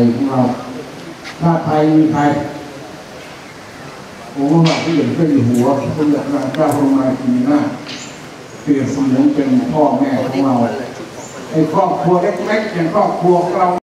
ยของเราชาติไทยมีใครองค์พระบาทเด็จพระเจ้าอยู่หัวสมเด็จพระเจ้าพระมาาชินีนาเปรียบเสมือนเป็นพ่อแม่ของเราไอ้ครอบครัวเล็กๆอย่างครอบครัวของเรา